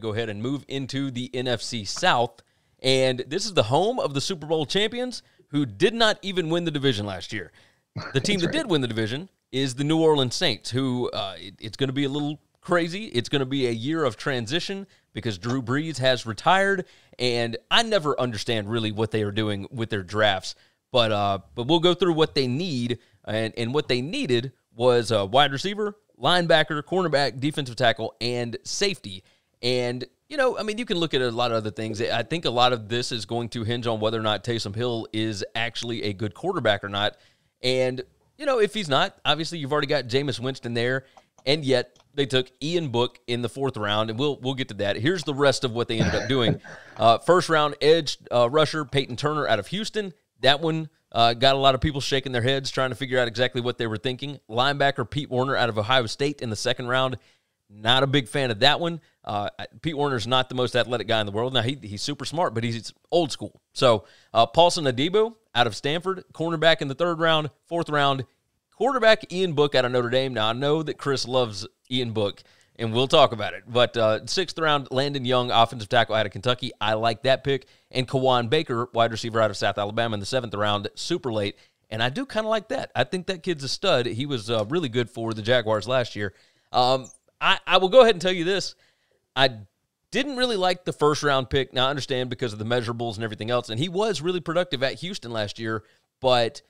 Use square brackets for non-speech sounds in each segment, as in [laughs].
go ahead and move into the NFC South. And this is the home of the Super Bowl champions who did not even win the division last year. The [laughs] team that right. did win the division is the New Orleans Saints, who uh, it- it's going to be a little crazy. It's going to be a year of transition because Drew Brees has retired, and I never understand really what they are doing with their drafts. But uh, but we'll go through what they need, and and what they needed was a wide receiver, linebacker, cornerback, defensive tackle, and safety. And you know, I mean, you can look at a lot of other things. I think a lot of this is going to hinge on whether or not Taysom Hill is actually a good quarterback or not. And you know, if he's not, obviously you've already got Jameis Winston there, and yet they took Ian Book in the fourth round, and we'll we'll get to that. Here's the rest of what they ended up doing. [laughs] Uh, first round edge uh, rusher Payton Turner out of Houston. That one uh, got a lot of people shaking their heads trying to figure out exactly what they were thinking. Linebacker Pete Werner out of Ohio State in the second round. Not a big fan of that one. Uh, Pete Werner's not the most athletic guy in the world. Now he, he's super smart, but he's old school. So uh, Paulson Adebo out of Stanford, cornerback in the third round, fourth round, quarterback Ian Book out of Notre Dame. Now I know that Chris loves Ian Book, and we'll talk about it. But uh, sixth round, Landon Young, offensive tackle out of Kentucky. I like that pick. And Kawaan Baker, wide receiver out of South Alabama in the seventh round, super late. And I do kind of like that. I think that kid's a stud. He was uh, really good for the Jaguars last year. Um, I, I will go ahead and tell you this. I didn't really like the first round pick. Now I understand because of the measurables and everything else, and he was really productive at Houston last year. But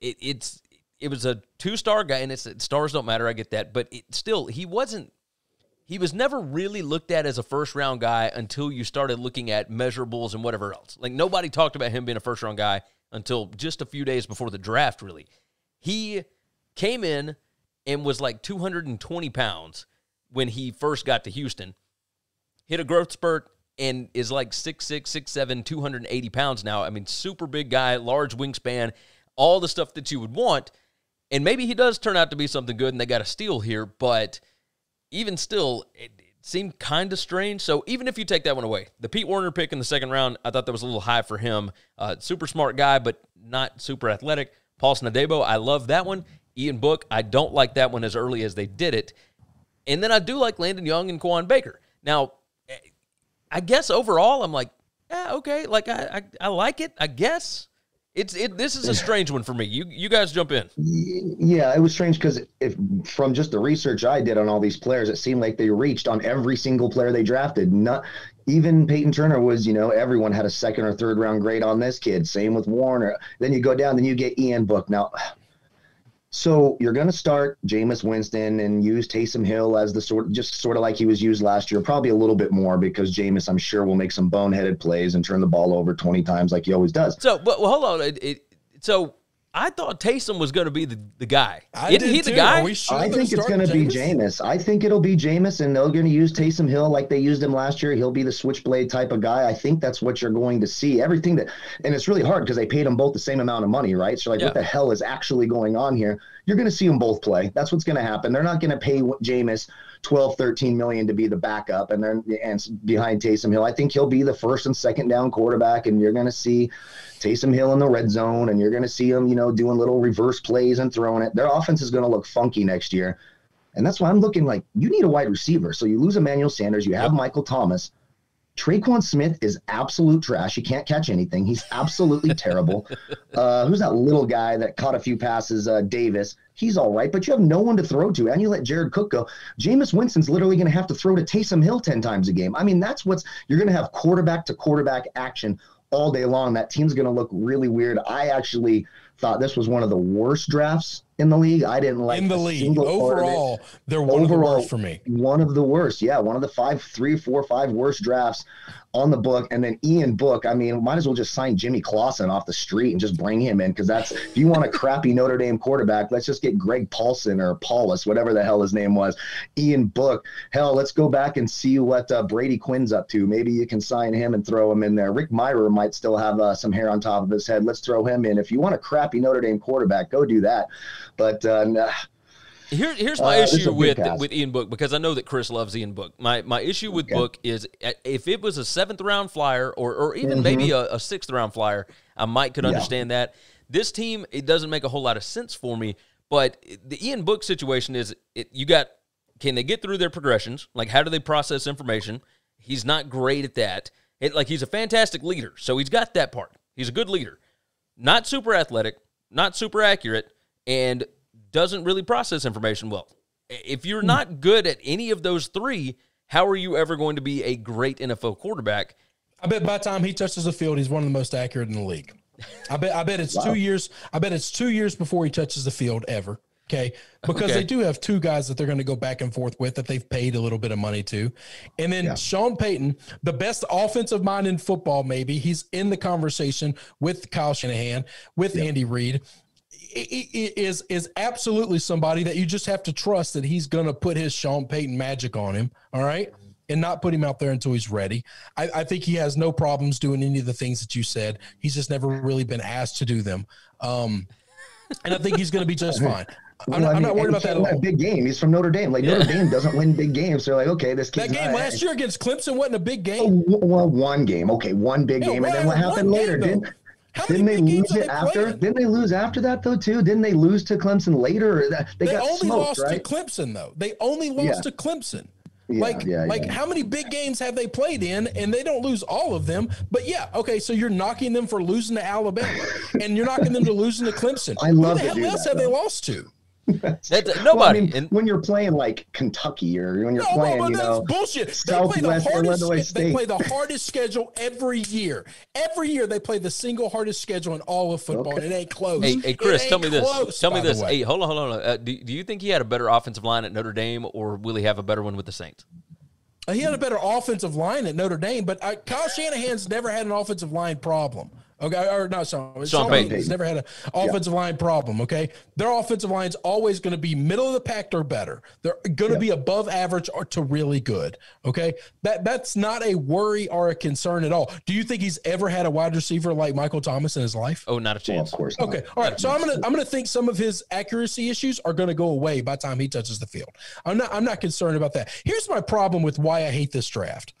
it, it's it was a two star guy, and it's stars don't matter. I get that, but it still he wasn't. He was never really looked at as a first round guy until you started looking at measurables and whatever else. Like nobody talked about him being a first round guy until just a few days before the draft. Really, he came in and was like 220 pounds when he first got to Houston hit a growth spurt and is like 6'6, 6'7, 280 pounds now. I mean, super big guy, large wingspan, all the stuff that you would want. And maybe he does turn out to be something good and they got a steal here, but even still, it, it seemed kind of strange. So even if you take that one away, the Pete Werner pick in the second round, I thought that was a little high for him. Uh, super smart guy, but not super athletic. Paul Adebo, I love that one. Ian Book, I don't like that one as early as they did it. And then I do like Landon Young and Quan Baker. Now, I guess overall, I'm like, yeah, okay, like I, I, I like it. I guess it's it. This is a strange one for me. You, you guys jump in. Yeah, it was strange because if from just the research I did on all these players, it seemed like they reached on every single player they drafted. Not even Payton Turner was, you know, everyone had a second or third round grade on this kid. Same with Werner. Then you go down, then you get Ian Book. Now, so you're going to start Jameis Winston and use Taysom Hill as the sort, just sort of like he was used last year, probably a little bit more because Jameis, I'm sure, will make some boneheaded plays and turn the ball over 20 times like he always does. So, but well, hold on. It, it, so I thought Taysom was going to be the, the guy. I Isn't did he the guy? Oh, Are we sure I think it's going to be Jameis? Jameis. I think it'll be Jameis, and they're going to use Taysom Hill like they used him last year. He'll be the switchblade type of guy. I think that's what you're going to see. Everything that, and it's really hard because they paid them both the same amount of money, right? So, like, Yeah. what the hell is actually going on here? You're going to see them both play. That's what's going to happen. They're not going to pay Jameis 12, 13 million to be the backup and then and behind Taysom Hill. I think he'll be the first and second down quarterback, and you're going to see Taysom Hill in the red zone, and you're going to see him, you know, doing little reverse plays and throwing it. Their offense is going to look funky next year. And that's why I'm looking like you need a wide receiver. So you lose Emmanuel Sanders, you have Michael Thomas. Tre'Quan Smith is absolute trash. He can't catch anything. He's absolutely [laughs] terrible. Uh, who's that little guy that caught a few passes? Uh, Davis. He's all right, but you have no one to throw to, and you let Jared Cook go. Jameis Winston's literally going to have to throw to Taysom Hill ten times a game. I mean, that's what's you're going to have quarterback to quarterback action all day long. That team's going to look really weird. I actually thought this was one of the worst drafts in the league. I didn't like in the league single part of it overall, they're one of the Overall, worst for me. one of the worst. Yeah, one of the five, three, four, five worst drafts on the book. And then Ian Book. I mean, might as well just sign Jimmy Clausen off the street and just bring him in because that's if you want a crappy Notre Dame quarterback, let's just get Greg Paulson or Paulus, whatever the hell his name was. Ian Book. Hell, let's go back and see what uh, Brady Quinn's up to. Maybe you can sign him and throw him in there. Rick Mirer might still have uh, some hair on top of his head. Let's throw him in. If you want a crappy Notre Dame quarterback, go do that. But uh, nah, Here, here's my Uh, issue with pass. with Ian Book because I know that Chris loves Ian Book. My my issue with Okay. Book is uh, if it was a seventh round flyer or or even Mm-hmm. maybe a, a sixth round flyer, I might could understand that. This team it doesn't make a whole lot of sense for me. But the Ian Book situation is it, you got can they get through their progressions? Like how do they process information? He's not great at that. It, like he's a fantastic leader, so he's got that part. He's a good leader. Not super athletic, not super accurate, and doesn't really process information well. If you're not good at any of those three, how are you ever going to be a great NFL quarterback? I bet by the time he touches the field, he's one of the most accurate in the league. I bet. I bet it's [laughs] wow. two years. I bet it's two years before he touches the field ever. Okay, because okay. they do have two guys that they're going to go back and forth with that they've paid a little bit of money to, and then yeah. Sean Payton, the best offensive mind in football, maybe he's in the conversation with Kyle Shanahan, with yeah. Andy Reid is is absolutely somebody that you just have to trust that he's going to put his Sean Payton magic on him. All right. And not put him out there until he's ready. I, I, think he has no problems doing any of the things that you said. He's just never really been asked to do them. Um, and I think he's going to be just [laughs] fine. I'm, well, not, I'm not worried about that. A big game. He's from Notre Dame. Like yeah. Notre Dame doesn't win big games. So they're like, okay, this that game last year against Clemson wasn't a big game. Oh, well, one game. Okay, one big yeah, game, and then what happened later? Didn't how didn't they lose it after? Playing? Didn't they lose after that though too? Didn't they lose to Clemson later? They, they only smoked, lost right? to Clemson though. They only lost yeah. to Clemson. Yeah, like, yeah, like how many big games have they played in? And they don't lose all of them. But yeah, okay, so you're knocking them for losing to Alabama, and you're knocking them to losing to Clemson. I love Who the hell else that, have though. they lost to? That's, nobody. Well, I mean, and, when you're playing like Kentucky or when you're no, playing, you know, bullshit. They play the hardest. They play the [laughs] hardest schedule every year. Every year they play the single hardest schedule in all of football. Okay. it ain't close. Hey, hey Chris, tell me close, this. Tell me this. Hey, hold on, hold on. Uh, do, do you think he had a better offensive line at Notre Dame, or will he have a better one with the Saints? He had a better offensive line at Notre Dame, but uh, Kyle Shanahan's never had an offensive line problem. Okay, or not Sean. Sean, Sean Payton has never had an offensive yeah. line problem. Okay, their offensive line is always going to be middle of the pack or better. They're going to yeah. be above average or to really good. Okay, that that's not a worry or a concern at all. Do you think he's ever had a wide receiver like Michael Thomas in his life? Oh, not a chance. Well, of course. Not. Okay, all right. So I'm gonna [laughs] I'm gonna think some of his accuracy issues are going to go away by the time he touches the field. I'm not I'm not concerned about that. Here's my problem with why I hate this draft.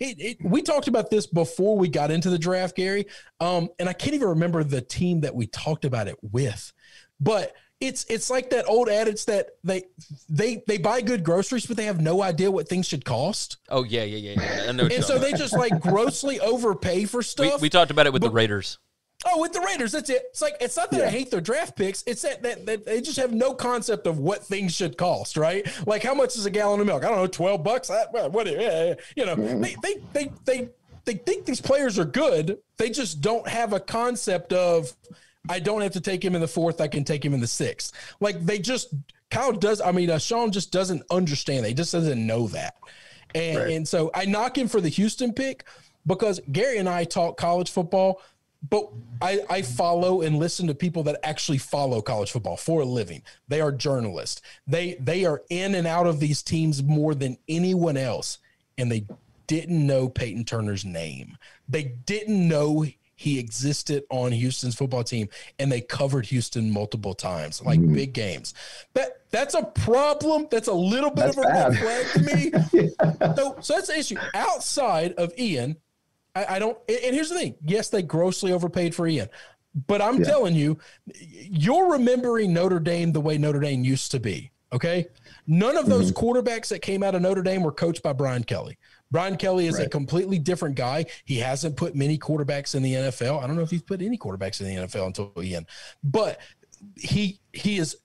It, it, we talked about this before we got into the draft, Gary. Um, and I can't even remember the team that we talked about it with, but it's it's like that old adage that they they they buy good groceries, but they have no idea what things should cost. Oh yeah, yeah, yeah, yeah. and so they just like grossly overpay for stuff. We, we talked about it with but, the Raiders. Oh, with the Raiders, that's it. It's like it's not that yeah. I hate their draft picks. It's that, that, that they just have no concept of what things should cost, right? Like how much is a gallon of milk? I don't know, twelve bucks. What, what yeah, you know, mm-hmm. they, they they they they think these players are good. They just don't have a concept of I don't have to take him in the fourth. I can take him in the sixth. Like they just Kyle does. I mean, uh, Sean just doesn't understand. He just doesn't know that, and right. and so I knock him for the Houston pick because Gary and I talk college football but I, I follow and listen to people that actually follow college football for a living. They are journalists. They they are in and out of these teams more than anyone else, and they didn't know Payton Turner's name. They didn't know he existed on Houston's football team, and they covered Houston multiple times, like mm. big games. That that's a problem. That's a little bit that's of a red flag to me. [laughs] yeah. So so that's the issue. Outside of Ian, I, I don't. And here's the thing: yes, they grossly overpaid for Ian, but I'm yeah. telling you, you're remembering Notre Dame the way Notre Dame used to be. Okay, none of those mm-hmm. quarterbacks that came out of Notre Dame were coached by Brian Kelly. Brian Kelly is right. a completely different guy. He hasn't put many quarterbacks in the NFL. I don't know if he's put any quarterbacks in the NFL until Ian, but he he is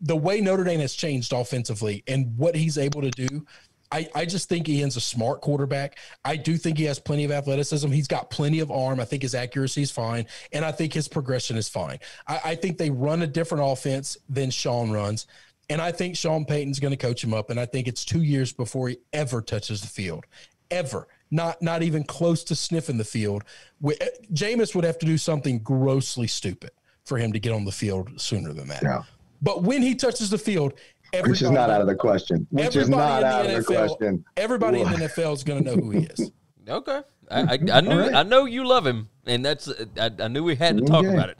the way Notre Dame has changed offensively and what he's able to do I, I just think Ian's a smart quarterback. I do think he has plenty of athleticism. He's got plenty of arm. I think his accuracy is fine. And I think his progression is fine. I, I think they run a different offense than Sean runs. And I think Sean Payton's going to coach him up. And I think it's two years before he ever touches the field. Ever. Not not even close to sniffing the field. Jameis would have to do something grossly stupid for him to get on the field sooner than that. Yeah. But when he touches the field, Everybody, which is not out of the question. Which is not out of the question. Everybody in the NFL is going to know who he is. [laughs] okay, I, I, I knew right. I know you love him, and that's I, I knew we had to talk okay. about it.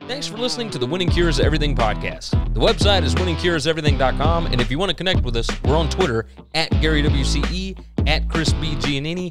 Thanks for listening to the Winning Cures Everything podcast. The website is winningcureseverything.com, and if you want to connect with us, we're on Twitter at Gary WCE, at Chris B. Giannini,